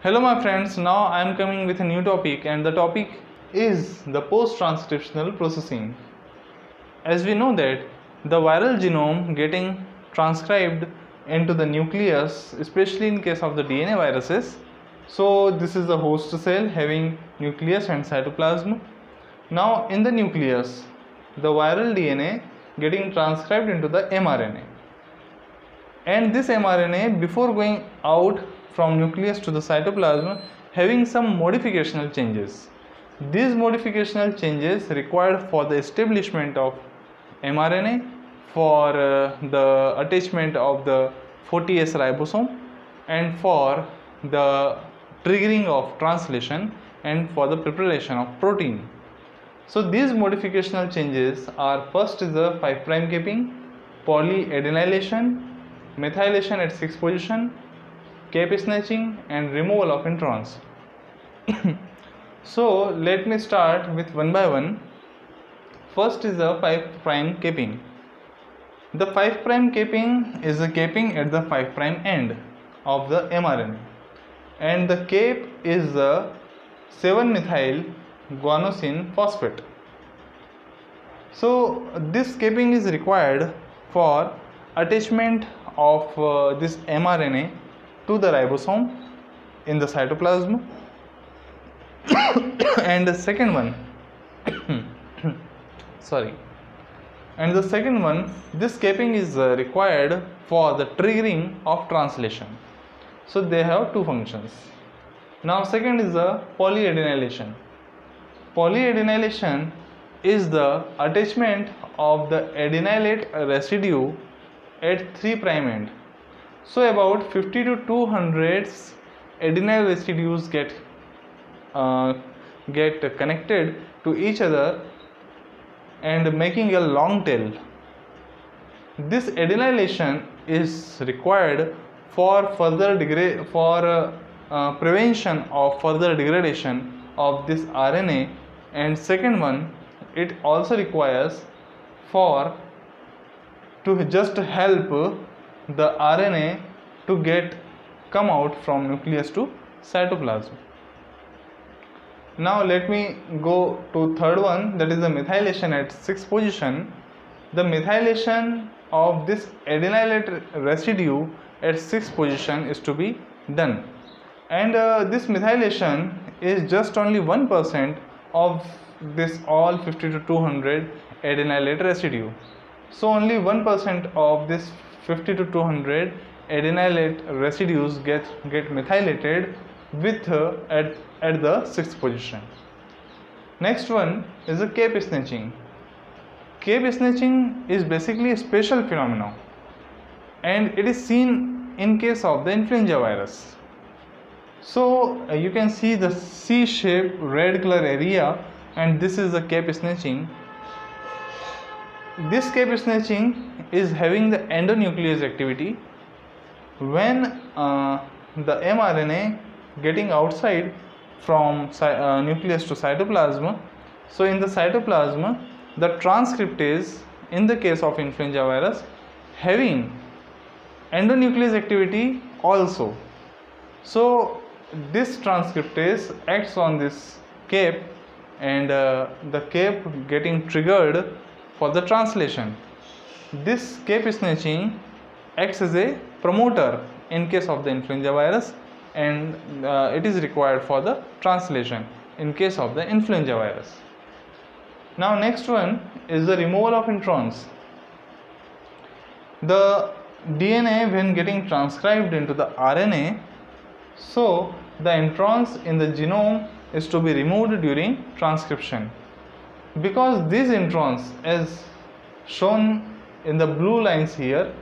Hello my friends, now I am coming with a new topic and the topic is the post-transcriptional processing. As we know that the viral genome getting transcribed into the nucleus, especially in case of the DNA viruses. So this is the host cell having nucleus and cytoplasm. Now in the nucleus, the viral DNA getting transcribed into the mRNA. And this mRNA before going out from nucleus to the cytoplasm having some modificational changes. These modificational changes required for the establishment of mRNA for uh, the attachment of the 40S ribosome and for the triggering of translation and for the preparation of protein. So these modificational changes are first is the 5' capping, polyadenylation, methylation at 6 position, cap snatching and removal of introns. so let me start with one by one. First is the 5' prime capping. The 5' prime capping is a capping at the 5' prime end of the mRNA and the cape is the 7-methyl guanosine phosphate. So this capping is required for attachment of uh, this mRNA to the ribosome in the cytoplasm. And the second one sorry. And the second one this capping is uh, required for the triggering of translation. So they have two functions. Now second is the polyadenylation. Polyadenylation is the attachment of the adenylate residue at 3 prime end so about 50 to 200 adenyl residues get uh, get connected to each other and making a long tail. This adenylation is required for further degrade for uh, uh, prevention of further degradation of this RNA and second one it also requires for to just help the RNA to get come out from nucleus to cytoplasm. Now let me go to third one that is the methylation at sixth position. The methylation of this adenylate residue at sixth position is to be done. And uh, this methylation is just only 1% of this all 50 to 200 adenylate residue. So only 1% of this 50 to 200 adenylate residues get get methylated with uh, at, at the sixth position. Next one is the cap snatching cap snatching is basically a special phenomenon and it is seen in case of the influenza virus. So uh, you can see the c shape red color area and this is the cap snatching this cap snatching is having the endonuclease activity. When uh, the mRNA getting outside from uh, nucleus to cytoplasm so in the cytoplasm the transcriptase in the case of influenza virus having endonuclease activity also. So this transcriptase acts on this cape and uh, the cape getting triggered for the translation. This cap snatching acts as a promoter in case of the influenza virus and uh, it is required for the translation in case of the influenza virus. Now next one is the removal of introns. The DNA when getting transcribed into the RNA so the introns in the genome is to be removed during transcription because these introns as shown in the blue lines here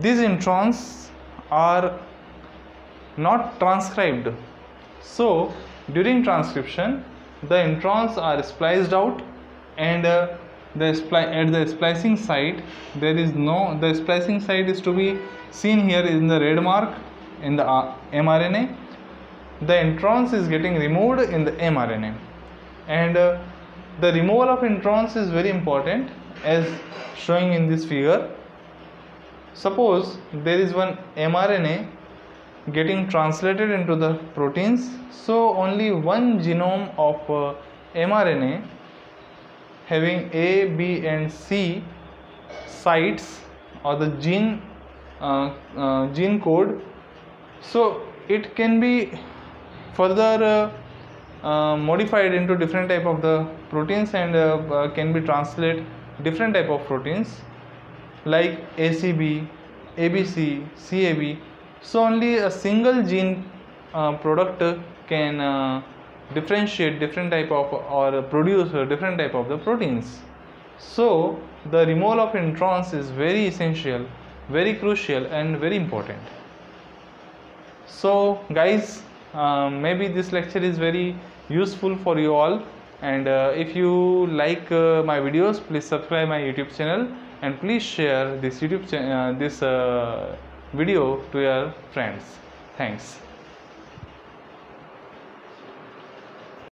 these introns are not transcribed. So during transcription the introns are spliced out and uh, the at the splicing site there is no the splicing site is to be seen here in the red mark in the uh, mRNA. The introns is getting removed in the mRNA. And uh, the removal of introns is very important as showing in this figure. Suppose there is one mRNA getting translated into the proteins so only one genome of uh, mRNA having A, B and C sites or the gene uh, uh, gene code. So it can be further uh, modified into different type of the proteins and uh, uh, can be translate different type of proteins like ACB, ABC, CAB. So only a single gene uh, product can uh, differentiate different type of or produce different type of the proteins. So the removal of introns is very essential, very crucial and very important. So guys, uh, maybe this lecture is very useful for you all. And uh, if you like uh, my videos please subscribe my youtube channel and please share this youtube uh, this uh, video to your friends. Thanks